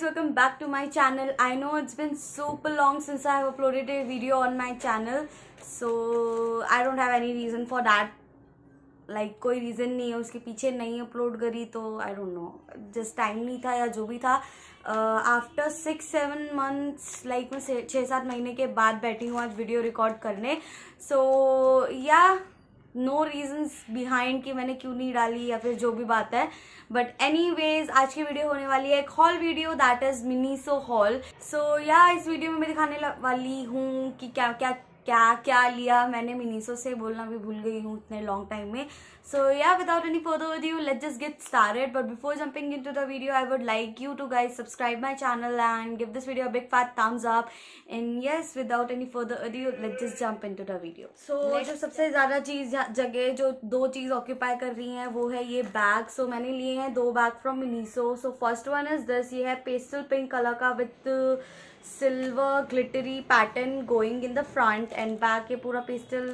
guys welcome back to my channel i know it's been super long since i have uploaded a video on my channel so i don't have any reason for that like, कोई reason नहीं है उसके पीछे नहीं upload करी तो I don't know just time नहीं था या जो भी था after six seven months like मैं छः सात महीने के बाद बैठी हूँ आज वीडियो रिकॉर्ड करने सो या नो रीजन्स बिहाइंड कि मैंने क्यों नहीं डाली या फिर जो भी बात है। बट एनी वेज आज की वीडियो होने वाली है एक haul video that is Miniso haul so या इस वीडियो में मैं दिखाने वाली हूँ कि क्या क्या क्या क्या लिया मैंने मिनीसो से बोलना भी भूल गई हूँ इतने लॉन्ग टाइम में। So yeah without any further video let just get started but before jumping into the video I would like you to guys subscribe my channel and give this video big fat thumbs up and yes without any further with you let just jump into the video so जो सबसे ज़्यादा चीज़ जगह जो दो चीज़ occupy कर रही हैं वो है ये बैग सो so, मैंने लिए हैं दो bag from Miniso so first one is this ये है पेस्टल पिंक कलर का with silver glittery pattern going in the front and back. ये पूरा पिस्टल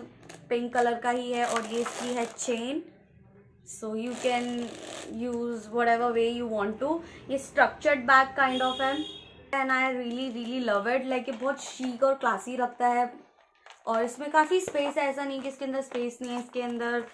पिंक कलर का ही है और ये इसकी है chain. So you can use whatever way you want to ये स्ट्रक्चर्ड बैग काइंड ऑफ़ है। And I really really love it like ये बहुत शीक और क्लासी रखता है। और इसमें काफ़ी स्पेस है। ऐसा नहीं कि इसके अंदर स्पेस नहीं है। इसके अंदर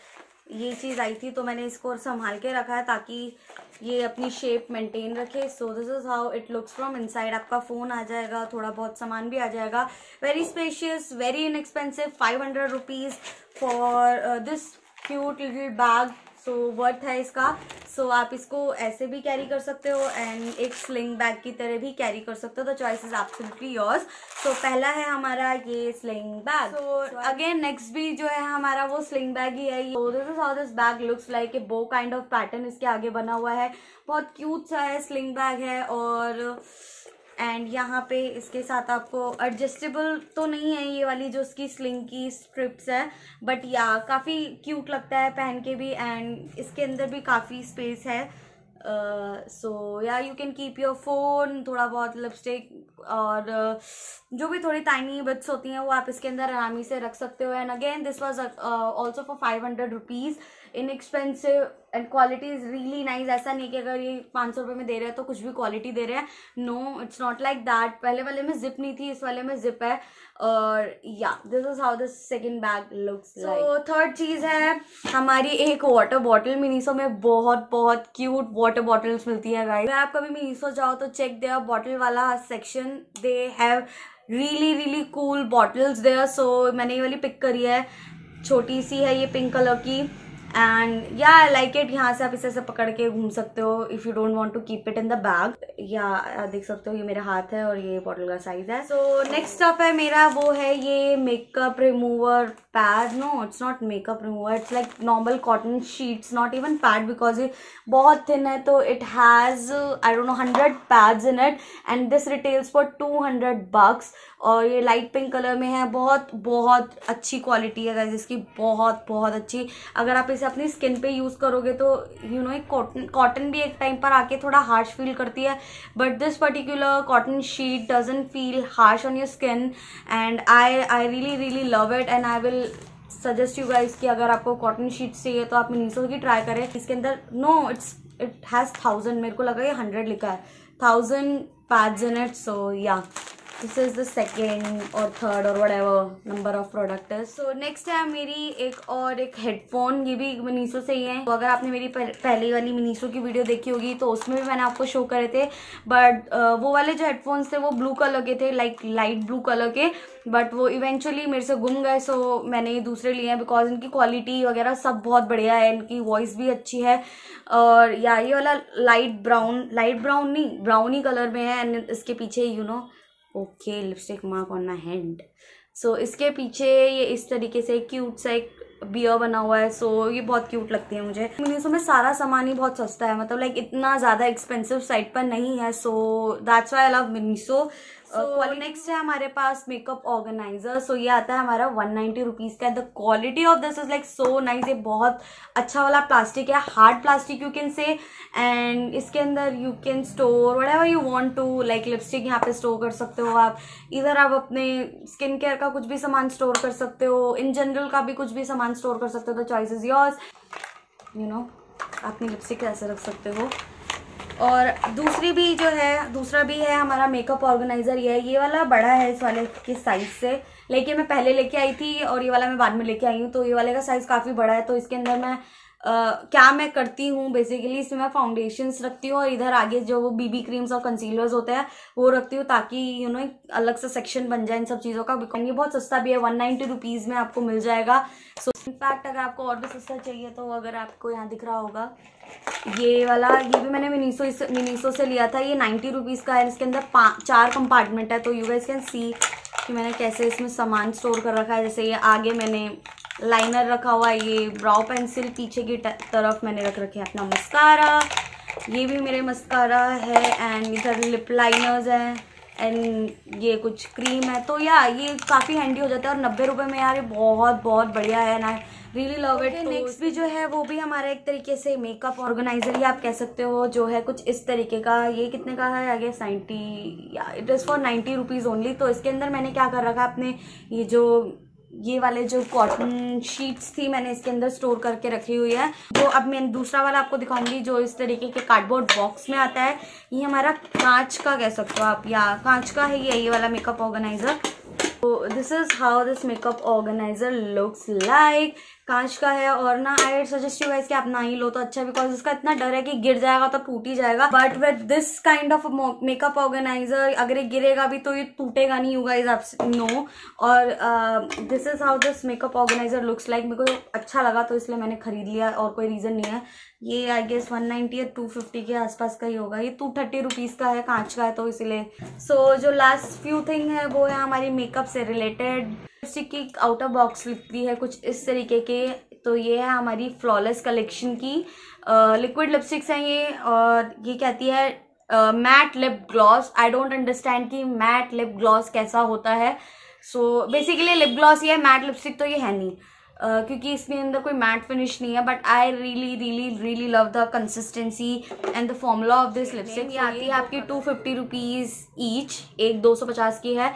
ये चीज़ आई थी तो मैंने इसको और संभाल के रखा है ताकि ये अपनी शेप मेंटेन रखे। So this is how it looks from inside आपका फ़ोन आ जाएगा, थोड़ा बहुत सामान भी आ जाएगा। Very spacious very inexpensive five hundred rupees for this cute little bag so worth है इसका। सो so, आप इसको ऐसे भी कैरी कर सकते हो एंड एक स्लिंग बैग की तरह भी कैरी कर सकते हो। The choice is absolutely yours so पहला है हमारा ये sling bag so again next भी जो है हमारा वो स्लिंग बैग ही है। So this is how this bag looks like a bow kind of pattern इसके आगे बना हुआ है। बहुत क्यूट सा है स्लिंग बैग है और एंड यहाँ पे इसके साथ आपको एडजस्टेबल तो नहीं है ये वाली जो उसकी स्लिंग की स्ट्रिप्स है बट या काफ़ी क्यूट लगता है पहन के भी एंड इसके अंदर भी काफ़ी स्पेस है। So yeah you can keep your phone थोड़ा बहुत लिपस्टिक और uh, जो भी थोड़ी टाइनी बिट्स होती हैं वो आप इसके अंदर आरामी से रख सकते हो। And again this was also for five hundred rupees inexpensive and quality is really nice ऐसा नहीं कि अगर ये पाँच सौ रुपये में दे रहे हैं तो कुछ भी क्वालिटी दे रहे हैं। No it's not like that पहले वाले में जिप नहीं थी इस वाले में जिप है। और yeah this is how this second bag looks so third चीज़ है हमारी एक वाटर बॉटल मिनीसो में बहुत बहुत क्यूट वाटर बॉटल्स मिलती है गाइस अगर आप कभी मिनीसो जाओ तो चेक देयर बॉटल वाला section they have really really cool bottles there so मैंने ये वाली पिक करी है। छोटी सी है ये पिंक कलर की। एंड या आई लाइक इट यहाँ से आप इसे ऐसे पकड़ के घूम सकते हो if you don't want to keep it in the bag या देख सकते हो, ये मेरा हाथ है और ये बॉटल का साइज़ है. सो नेक्स्ट स्टफ़ है मेरा, वो है ये makeup remover pad no it's not makeup remover it's like normal cotton sheets not even pad because ये बहुत थिन है तो it has I don't know hundred pads in it and this retails for two hundred bucks और ये light pink colour में है. बहुत बहुत अच्छी क्वालिटी है इसकी बहुत बहुत अच्छी. अगर आप इसे अपनी स्किन पे यूज़ करोगे तो यू नो एक कॉटन कॉटन भी एक टाइम पर आके थोड़ा हार्श फील करती है। But this particular cotton sheet doesn't feel harsh on your skin and I I really really love it and I will suggest you guys कि अगर आपको कॉटन शीट चाहिए तो आप मीसो की ट्राई करें। इसके अंदर no it's it has thousand मेरे को लगा ये हंड्रेड लिखा है। Thousand pads in it so yeah this is the second और थर्ड और whatever number of product so next है मेरी एक और एक हेडफोन ये भी मिनीसो से ही है। तो अगर आपने मेरी पहली वाली मिनीसो की वीडियो देखी होगी तो उसमें भी मैंने आपको शो करे थे। बट वो वाले जो हेडफोन्स थे, वो ब्लू कलर के थे लाइक लाइट ब्लू कलर के। बट वो इवेंचुअली मेरे से गुम गए सो मैंने ये दूसरे लिए हैं बिकॉज़ इनकी क्वालिटी वगैरह सब बहुत बढ़िया है, इनकी वॉइस भी अच्छी है। और, या ये वाला लाइट ब्राउन लाइट ब्राउन नहीं ब्राउन ही कलर में है एंड इसके पीछे you know okay, lipstick mark on my hand. So इसके पीछे ये इस तरीके से क्यूट सा एक बियर बना हुआ है सो so, ये बहुत क्यूट लगती है मुझे। मीसो में सारा सामान ही बहुत सस्ता है मतलब लाइक इतना ज़्यादा एक्सपेंसिव साइड पर नहीं है so that's why I love Miniso next है हमारे पास मेकअप ऑर्गेनाइजर सो ये आता है हमारा वन नाइनटी रुपीज़ का। The quality of this is like so nice ये बहुत अच्छा वाला प्लास्टिक है hard plastic you can say and इसके अंदर you can store whatever you want to like lipstick यहाँ पे स्टोर कर सकते हो आप। इधर आप अपने स्किन केयर का कुछ भी सामान स्टोर कर सकते हो इन जनरल का भी कुछ भी सामान स्टोर कर सकते हो तो choice is yours you know अपनी लिपस्टिक कैसे रख सकते हो। और दूसरी भी जो है, दूसरा भी है हमारा मेकअप ऑर्गेनाइजर ये है, ये वाला बड़ा है इस वाले के साइज़ से। लेकिन मैं पहले लेके आई थी और ये वाला मैं बाद में लेके आई हूँ तो ये वाले का साइज़ काफ़ी बड़ा है तो इसके अंदर मैं क्या मैं करती हूँ? बेसिकली इसमें मैं फाउंडेशंस रखती हूँ और इधर आगे जो वो बीबी क्रीम्स और कंसीलर्स होते हैं वो रखती हूँ ताकि यू नो अलग से सेक्शन बन जाए इन सब चीज़ों का बिकॉज़ ये बहुत सस्ता भी है वन नाइन्टी रुपीज़ में आपको मिल जाएगा। सो so, इनफैक्ट अगर आपको और भी सस्ता चाहिए तो अगर आपको यहाँ दिख रहा होगा ये वाला ये भी मैंने मिनीसो इस मिनीसो से लिया था ये नाइन्टी रुपीज़ का है इसके अंदर चार कंपार्टमेंट है तो यू गाइस कैन सी कि मैंने कैसे इसमें सामान स्टोर कर रखा है जैसे ये आगे मैंने लाइनर रखा हुआ है ये ब्राउ पेंसिल पीछे की तरफ़ मैंने रख रखे हैं अपना मस्कारा ये भी मेरे मस्कारा है एंड इधर लिप लाइनर्स हैं एंड ये कुछ क्रीम है। तो या ये काफ़ी हैंडी हो जाता है और नब्बे रुपए में यार ये बहुत बहुत बढ़िया है ना रियली लव इट नेक्स्ट भी जो है वो भी हमारा एक तरीके से मेकअप ऑर्गेनाइजर ही आप कह सकते हो जो है कुछ इस तरीके का। ये कितने का है आगे? Ninety yeah it is for ninety rupees only तो इसके अंदर मैंने क्या कर रखा है अपने ये जो ये वाले जो कॉटन शीट्स थी मैंने इसके अंदर स्टोर करके रखी हुई है। जो अब मैं दूसरा वाला आपको दिखाऊँगी जो इस तरीके के कार्डबोर्ड बॉक्स में आता है। ये हमारा कांच का कह सकते हो आप, या कांच का है ये ये वाला मेकअप ऑर्गेनाइजर तो this is how this makeup organiser looks like कांच का है और ना आई सजेस्ट यू गाइस कि आप ना ही लो तो अच्छा बिकॉज़ इसका इतना डर है कि गिर जाएगा तो टूट ही जाएगा. But with this kind of makeup organiser अगर ये गिरेगा भी तो ये टूटेगा नहीं होगा इज़ आप नो और this is how this makeup organiser looks like मेरे को अच्छा लगा तो इसलिए मैंने खरीद लिया और कोई रीजन नहीं है. ये आई गेस वन नाइनटी या टू फिफ्टी के आसपास का ही होगा। ये टू थर्टी रुपीज़ का है कांच का है तो इसलिए। सो so, जो लास्ट फ्यू थिंग है वो है हमारी मेकअप से रिलेटेड लिपस्टिक की आउटर बॉक्स लिखती है कुछ इस तरीके के। तो ये है हमारी फ्लॉलेस कलेक्शन की। लिक्विड लिपस्टिक्स हैं ये और ये कहती है matte lip gloss I don't understand कि मैट लिप ग्लॉस कैसा होता है। सो बेसिकली लिप ग्लॉस ये मैट लिपस्टिक तो ये है नहीं। Uh, क्योंकि इसमें अंदर कोई मैट फिनिश नहीं है but I really really really love the consistency and the formula of this lipstick ये आती है आपकी टू फिफ्टी रुपीज़ ईच एक दो सौ पचास की है।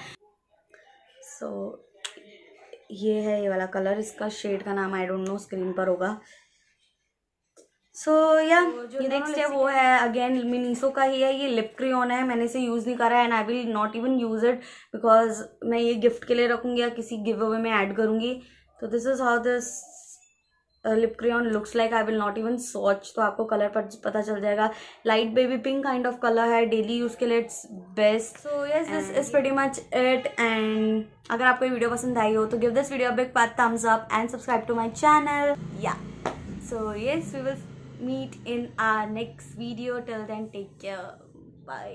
सो so, ये है ये वाला कलर इसका शेड का नाम आई डोंट नो स्क्रीन पर होगा। सो so, या yeah, ये नेक्स्ट है वो है। अगेन मिनीसो का ही है ये लिप क्रियोन है मैंने इसे यूज़ नहीं करा है and I will not even use it because मैं ये गिफ्ट के लिए रखूँगी या किसी गिव अवे में ऐड करूँगी। तो this is how this lip crayon looks like I will not even swatch तो आपको कलर पर पता चल जाएगा। Light baby pink kind of colour है। डेली यूज़ के लिए it's best so yes this is very much it and अगर आपको ये वीडियो पसंद आई हो तो give this video big fat thumbs up and subscribe to my channel yeah so yes we will meet in our next video till then take care bye